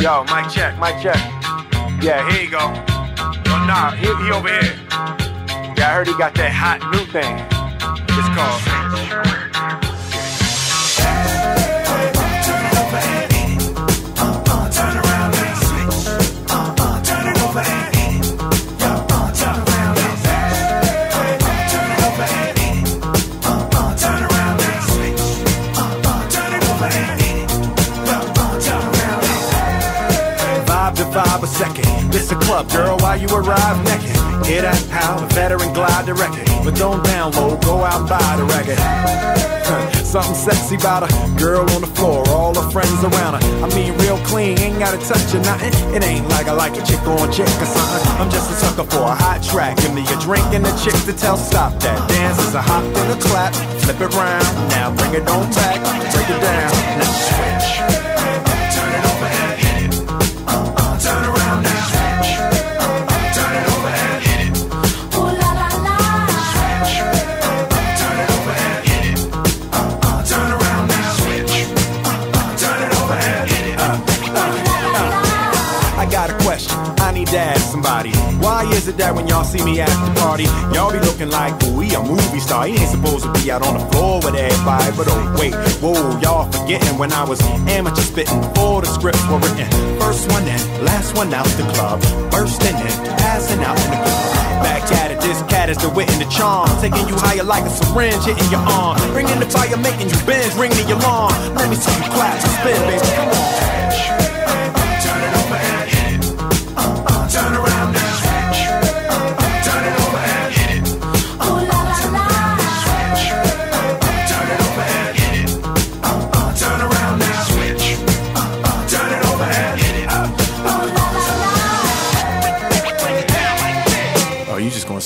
Yo, mic check, mic check. Yeah, here you go. Oh, nah, he, he over here. Yeah, I heard he got that hot new thing. It's called. Vibe to vibe a second. This a club, girl, while you arrive naked. Hear that pound, a veteran glide the record. But don't download, go out buy the record. Something sexy about a girl on the floor, all her friends around her. I mean, real clean, ain't gotta touch or nothing. It ain't like I like a chick on chick or something. I'm just a sucker for a hot track. Give me a drink and a chick to tell stop that. Dance is a hop and a clap. Flip it round, now bring it on back. Break it down, Why is it that when y'all see me at the party, y'all be looking like, ooh, he a movie star. He ain't supposed to be out on the floor with everybody. But oh, wait, whoa, y'all forgetting when I was amateur spitting before the scripts were written. First one in, last one out the club. Bursting in, passing out in the club. Back at it, this cat is the wit and the charm. Taking you higher like a syringe hitting your arm. Bringing the fire, making you bend, ringing your alarm. Let me see you clap spin, baby.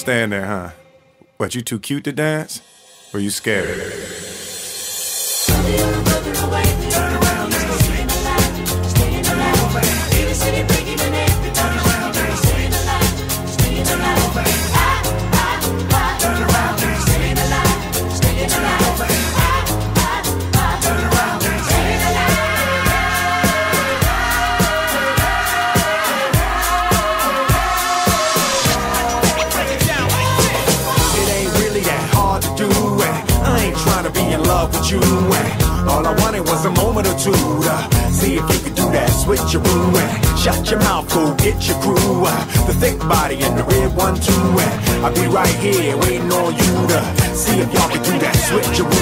Stand there, huh? What, you too cute to dance? Or you scared? With you. eh. All I wanted was a moment or two to see if you could do that switcheroo. eh. Shut your mouth, go get your crew. eh. The thick body and the red one too. eh. I'll be right here waiting on you to see if y'all can do that switcheroo.